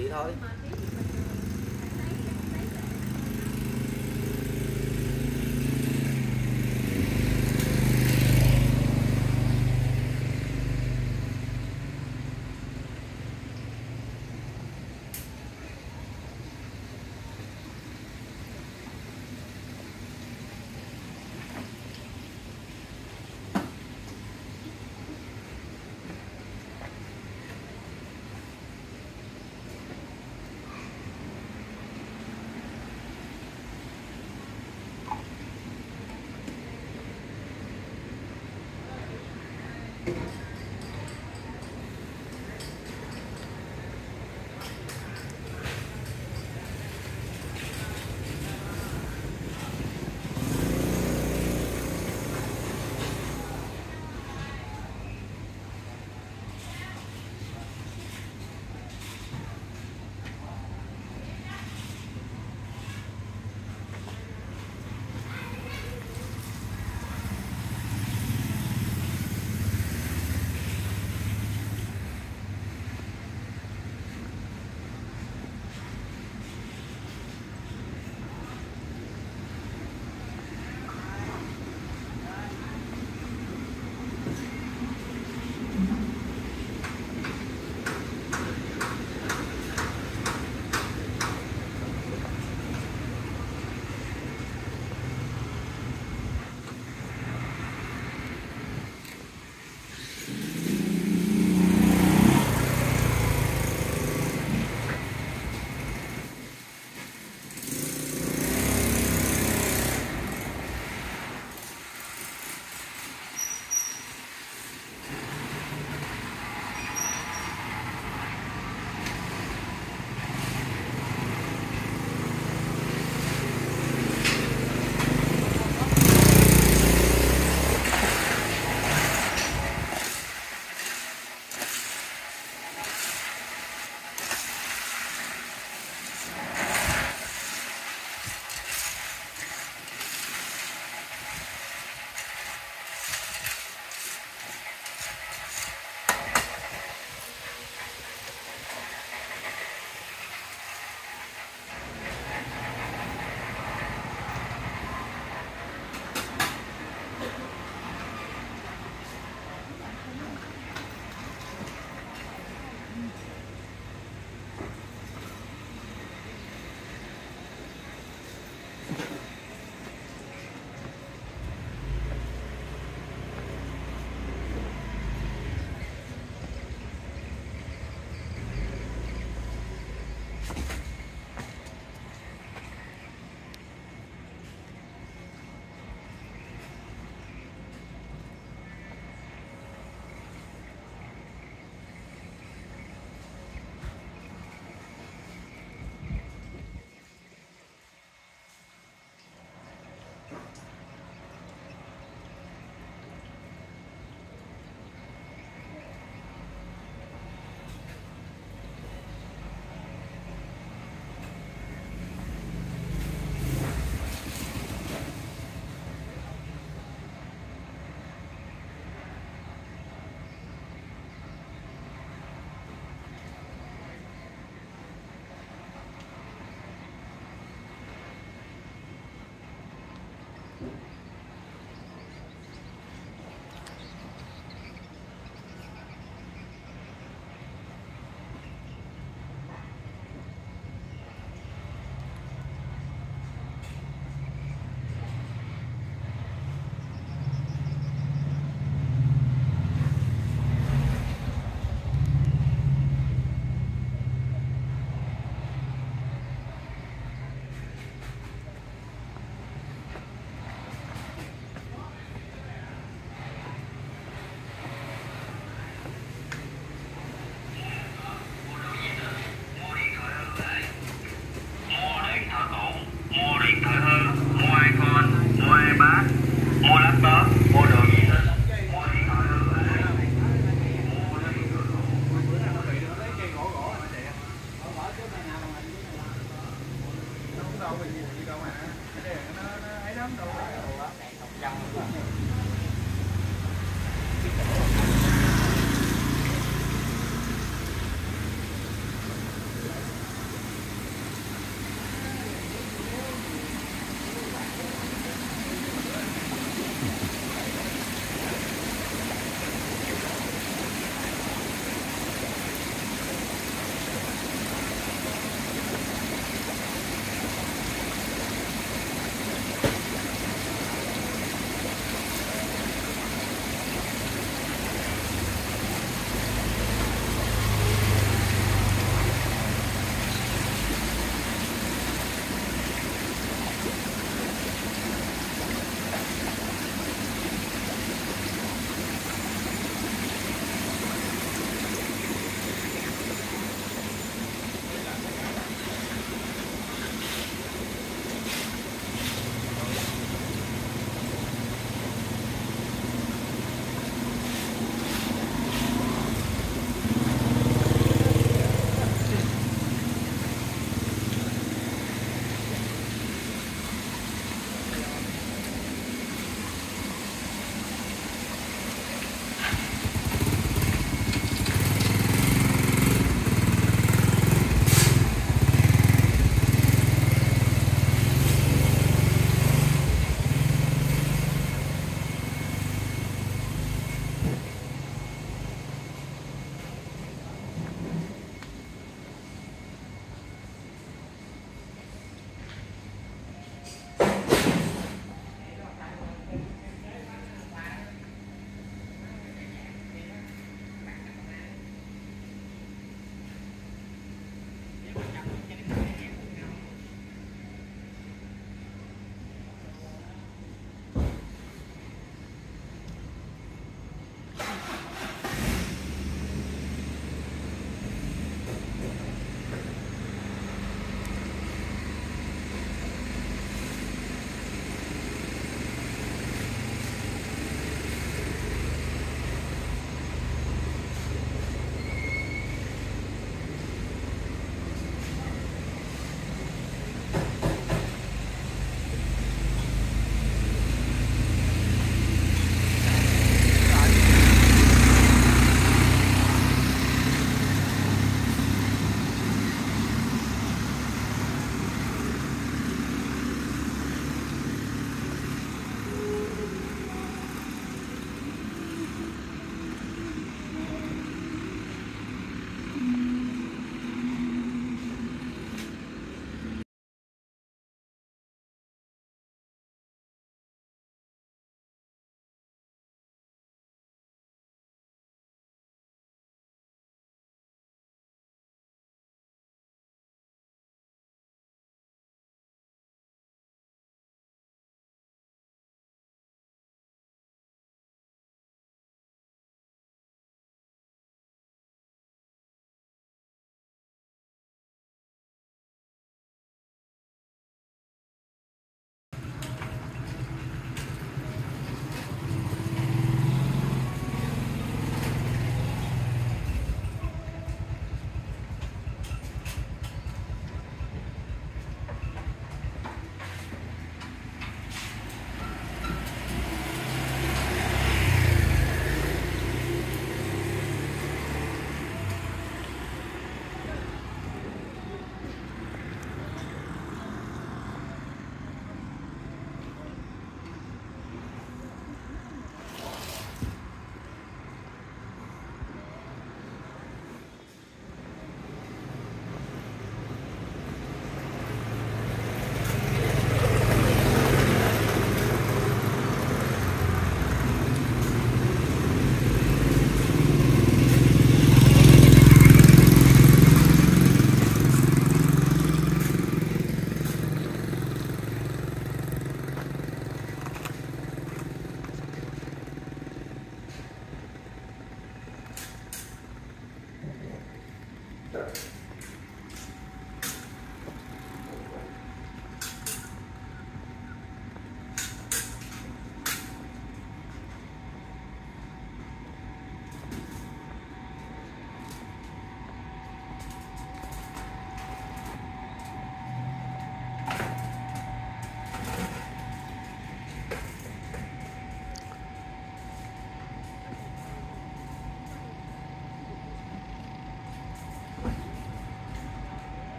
vậy thôi.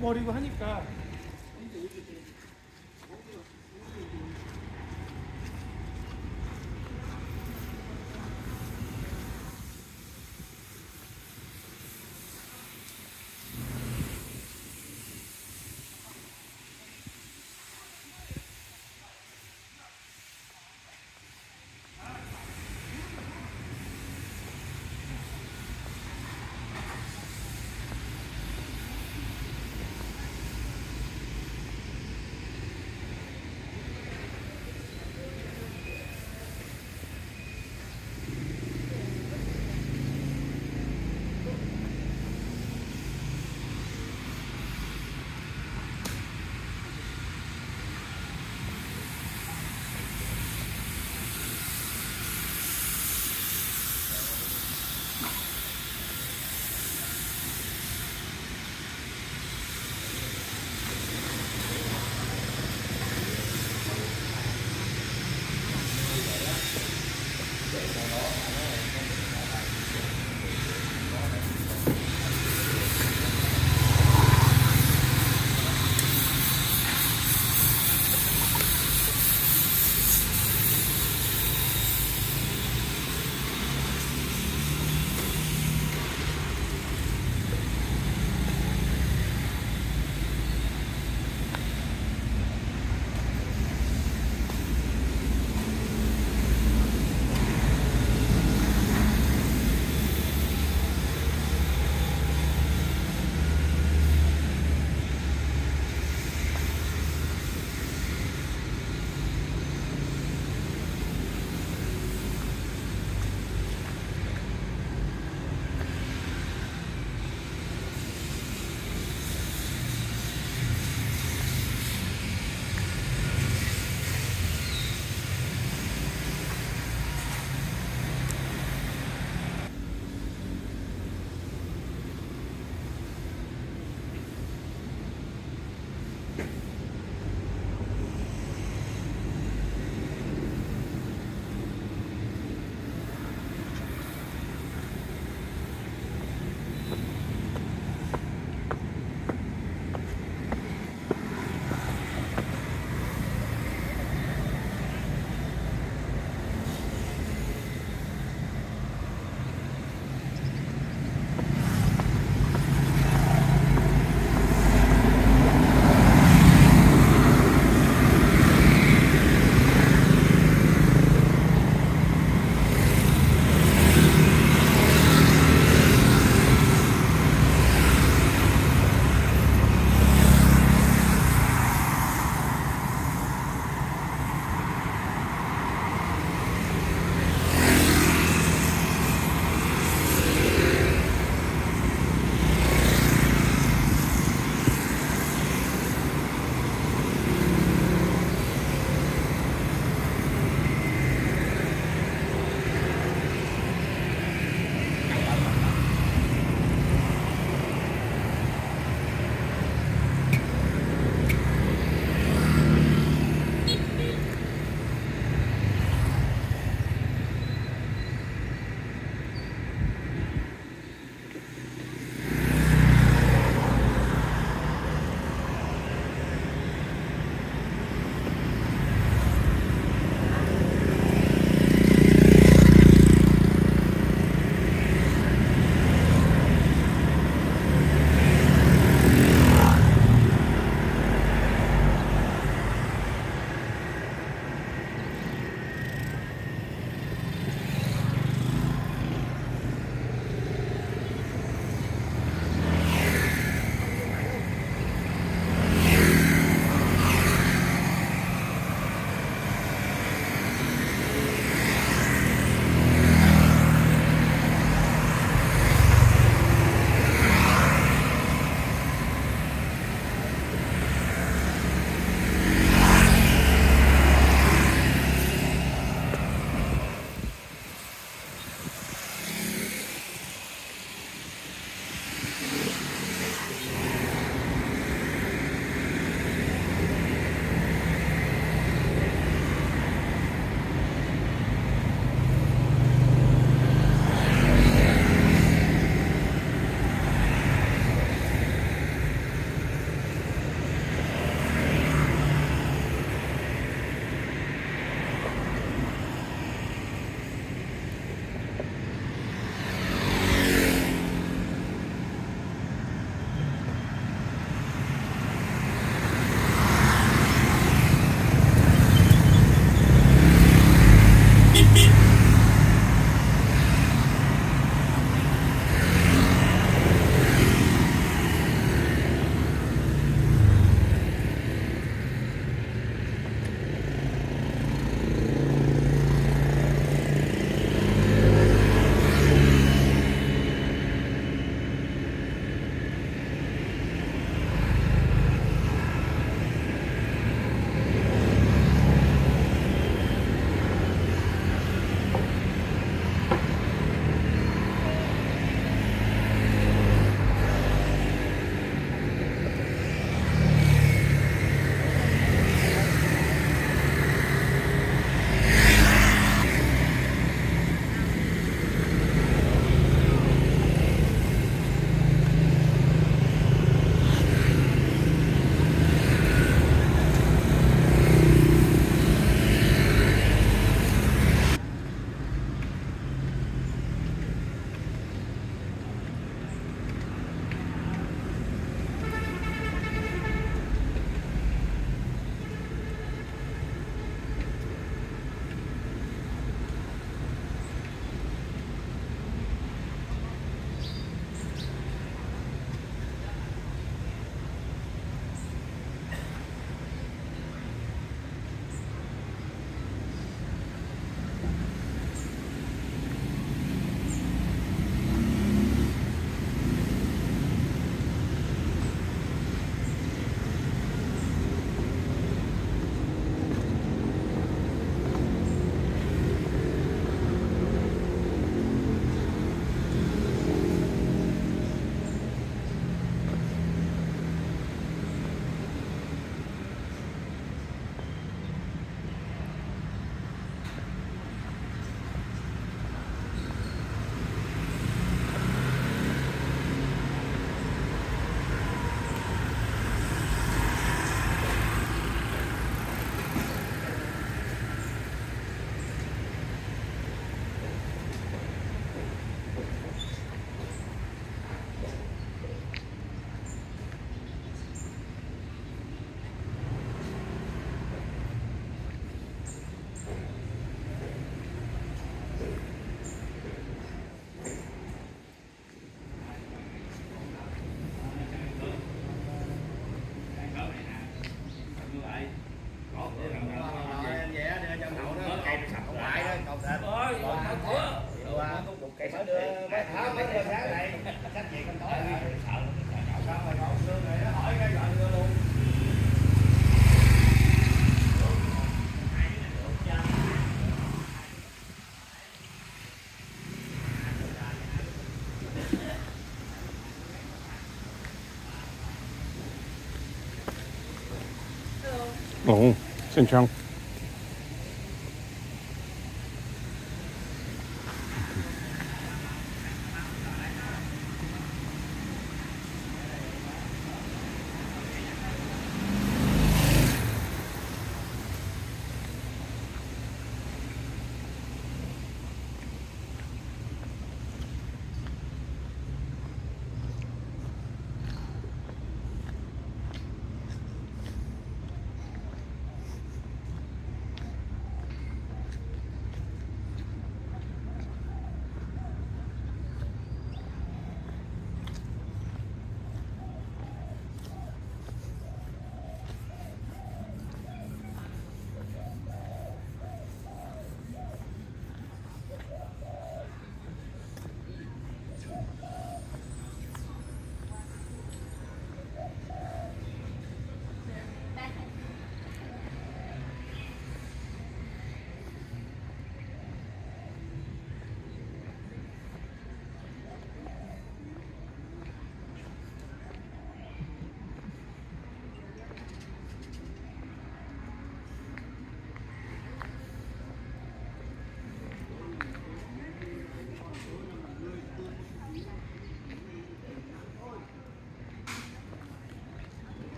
버리고 하니까 哦，现枪。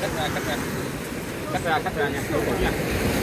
cách ra cách ra. Cách ra cách ra nha.